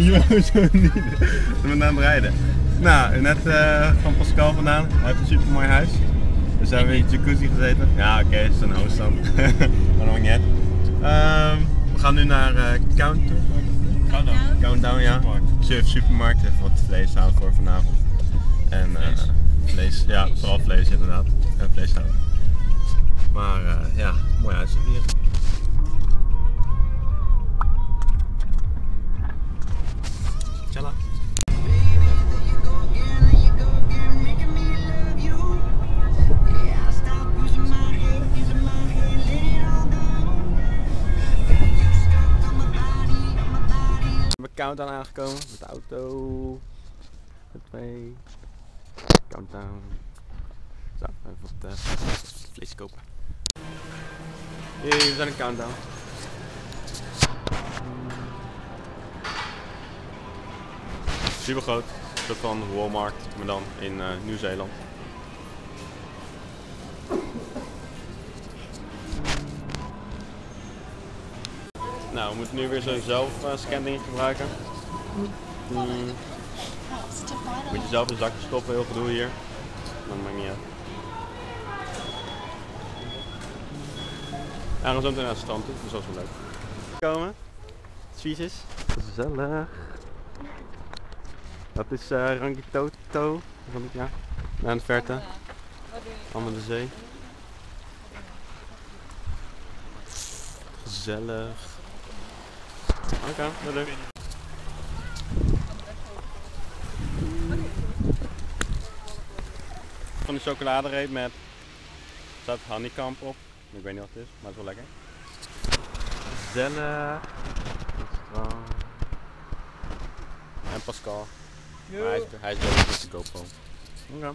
Jo, zo niet. We zijn aan het rijden. Nou, net eh, van Pascal vandaan. Hij heeft een super mooi huis. Dus zijn we in de jacuzzi gezeten. Ja, oké, het is een host dan. maar nog niet. Ehm, we gaan nu naar eh Countdown. Countdown. Countdown, ja. Surf supermarkt. Even wat vlees halen voor vanavond. En eh, vlees, ja, vooral vlees inderdaad. En vlees houden. Maar ja, mooi uitzicht hier. Countdown aangekomen met de auto. Twee. Countdown. Zo, even wat eh, vlees kopen. Jee, we zijn in Countdown. Super groot. Een soort van Walmart, maar dan in eh, Nieuw-Zeeland. Nou, we moeten nu weer zo'n zelf-scan ding gebruiken. Hmm, moet je zelf een zakje stoppen, heel gedoe hier. Dat maakt niet uit. Ja, we gaan zo meteen naar het strand toe, dus dat is wel leuk. Komen. Suizes. Gezellig. Dat is uh, Rangi Toto. Van het jaar. Naar de verte. Allemaal de zee. Gezellig. Oké, okay, leuk. Van de chocoladereep met. Er staat honeykamp op. Ik weet niet wat het is, maar het is wel lekker. Restaurant. En Pascal. Maar hij is, hij is met de GoPro. Oké.